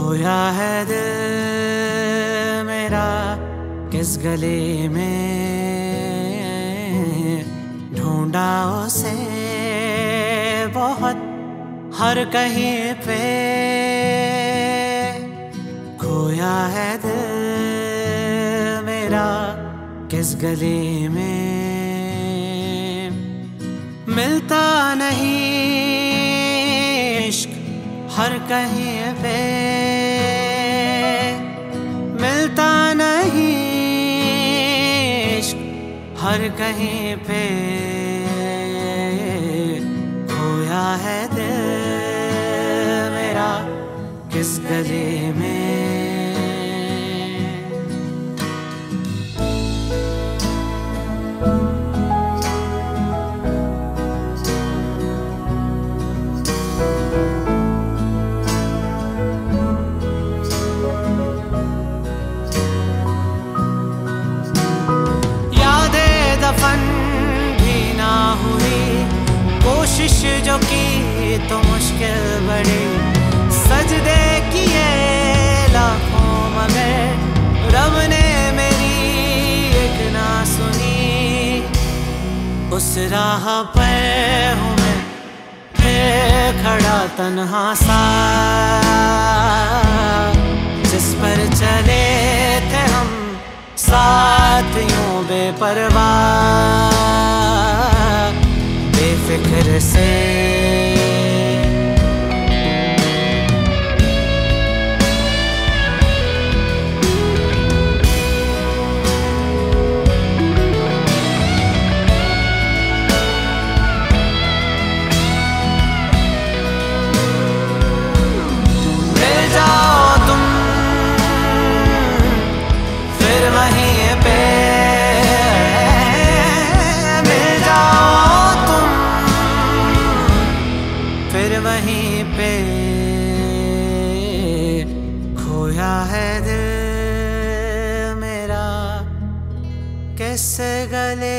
खोया है दिल मेरा किस गले में? ढूंढा उसे बहुत हर कहीं पे। खोया है दिल मेरा किस गले में? मिलता नहीं हर कहीं पे मिलता नहीं हर कहीं पे। खोया है दिल मेरा किस गले में? कोशिश जो की तो मुश्किल बड़ी। सजदे किए लाखों मगर रब ने मेरी एक ना सुनी। उस राह पर हूँ मैं खड़ा तन्हा सा। जिस पर चले थे हम, साथ यूँ बेपरवाह। बेफिक्र से पे खोया है दिल मेरा कैसे गले